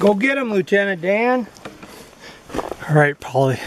Go get him, Lieutenant Dan. All right, Polly.